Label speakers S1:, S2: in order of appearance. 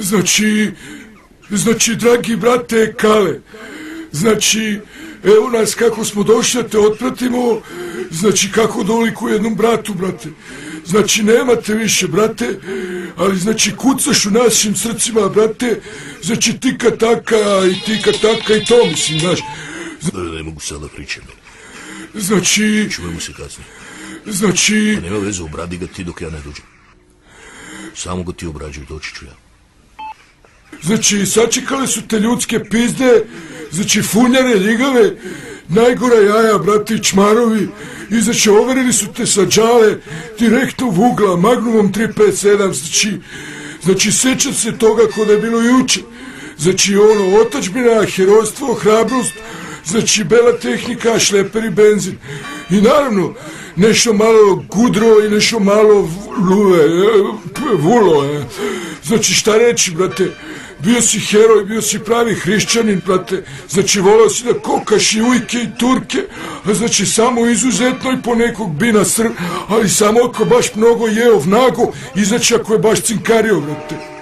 S1: Znači, znači, dragi brate Kale, znači, evo nas kako smo došli da te otpratimo, znači kako doliku jednom bratu, brate. Znači, nemate više, brate, ali znači kucaš u našim srcima, brate, znači tika taka i tika taka i to mislim, znaš.
S2: Ne, ne mogu sada pričati.
S1: Znači,
S2: Čujemo se kasnije.
S1: znači,
S2: Nema veze, obradi ga ti dok ja ne dođem. Samo ga ti obrađuj, doći ću ja.
S1: Znači, sačekale su te ljudske pizde, znači funjare, ljigave, najgora jaja, brate, i čmarovi, i znači overili su te sa džale, direktno u ugla, magnumom 357, znači, znači, sećam se toga ko da je bilo juče. Znači, ono, otačbina, herojstvo, hrabrost, znači, bela tehnika, šleper i benzin. I naravno, nešto malo gudro i nešto malo luve, e, vulo, e. Znači, šta reći, brate, bio si heroj, bio si pravi hrišćanin, brate, znači, volao si da kokaš i ujke i turke, a znači, samo izuzetno i po nekog bina sr, ali samo ako baš mnogo jeo vnago i znači ako je baš cinkario, brate.